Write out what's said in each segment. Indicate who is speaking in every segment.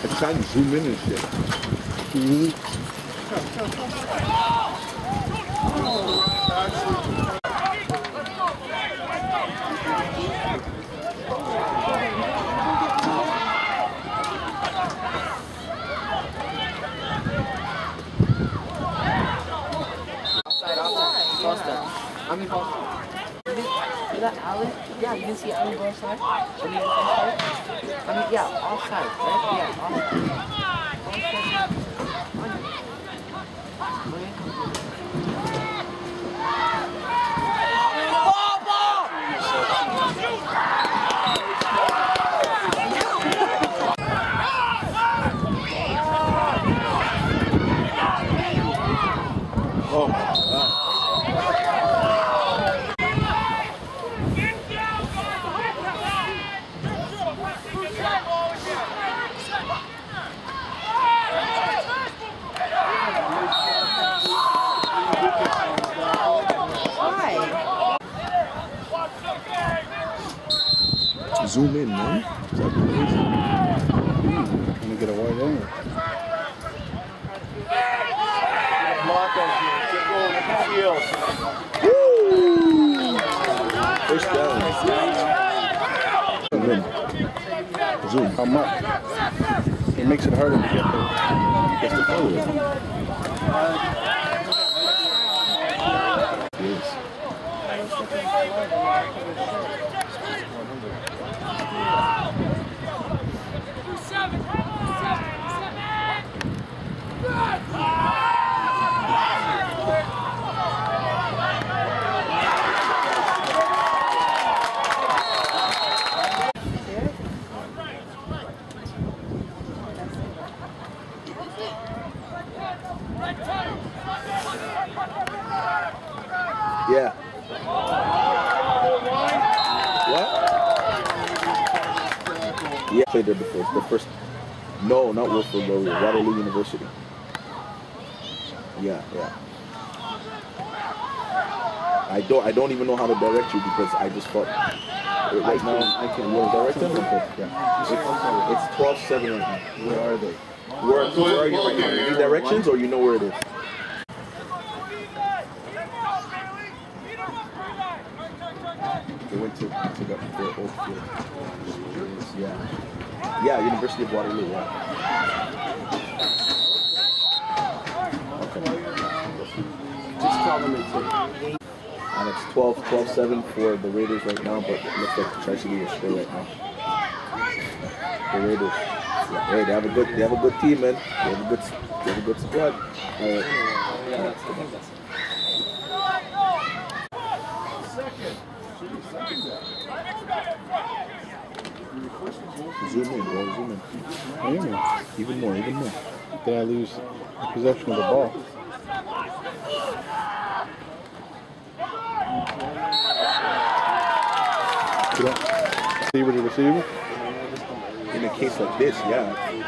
Speaker 1: I'm trying to zoom in and shit.
Speaker 2: Mhm.
Speaker 3: Is that Allen? Yeah, you can see Allen go outside. I mean, yeah, offside, right? Yeah, offside.
Speaker 1: Oh Zoom in, man. Is that crazy?
Speaker 2: Gonna get a wide angle.
Speaker 1: First down. Zoom.
Speaker 2: How much? It makes it harder to get
Speaker 1: the follow it. Yes. There before. It's the first. No, not Wilfrid Laurier. Waterloo University. Yeah, yeah. I don't. I don't even know how to direct you because I just thought. Right now, I can. You want to direct them? Okay. Yeah. It's, it's twelve seven right now.
Speaker 2: Where are they?
Speaker 1: Where, where are you right now? You need directions or you know where it is? They went to, to the, the old field. Yeah. Yeah, University of Waterloo, yeah.
Speaker 2: Just tell them it's
Speaker 1: And it's 12, 12 7 for the Raiders right now, but it looks like tries to be a score right now. The Raiders. Hey, they have a good they have a good team, man. They have a good they have a good squad. Uh, zoom in, bro, zoom in.
Speaker 2: Amen.
Speaker 1: Even more, even more.
Speaker 2: Then I lose possession of the ball. You don't receiver?
Speaker 1: In a case like this, yeah.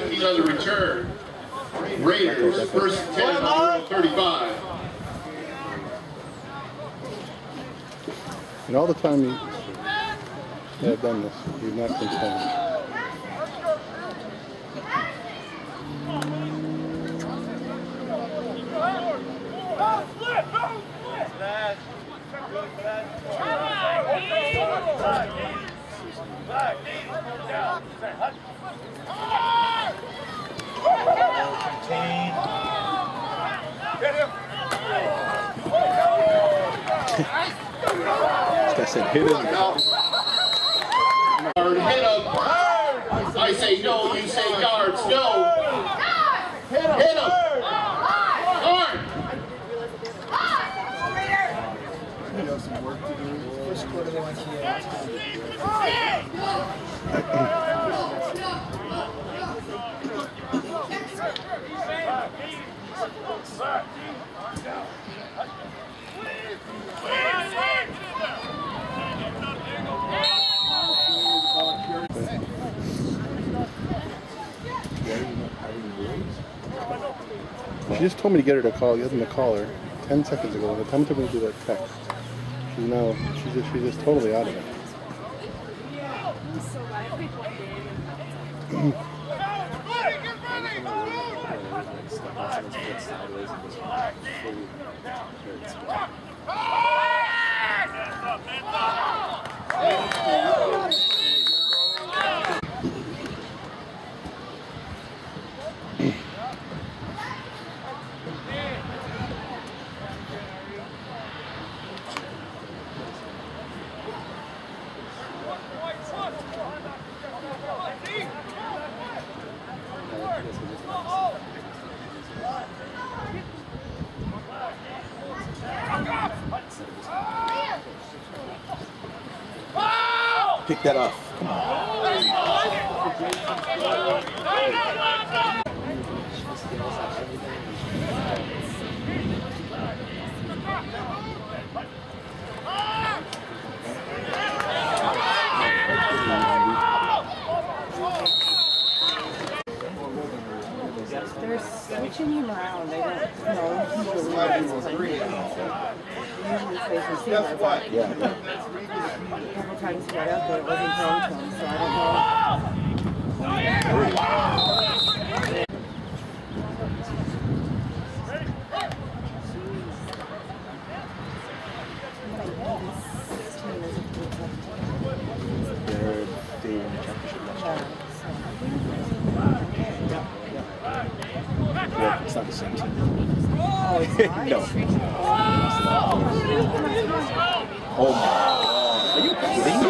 Speaker 4: 15 on the return. Raiders, first 10 on the 35.
Speaker 2: And all the time you have done this, you've not been saying.
Speaker 5: Contain.
Speaker 1: Guy said hit him.
Speaker 4: Hit him. I say no, you say guards, no. Hit him. Guard.
Speaker 2: She just told me to get her to call, get them to call her 10 seconds ago. The time it took me to do that text. She's now, she's just, she's just totally out of it.
Speaker 1: Pick that up.
Speaker 6: They're switching him around. They don't know who the leader is playing. Usually plays receiver, but
Speaker 1: Yeah, yeah.
Speaker 6: a couple times he got out there, it wasn't thrown to him, so I don't know. This team is a good team.
Speaker 1: They're, they won the championship last year. Well, it's not the same team.
Speaker 6: Oh, it's not?
Speaker 1: No. Oh my god. Are you kidding me?